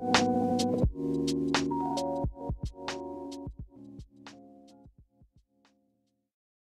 you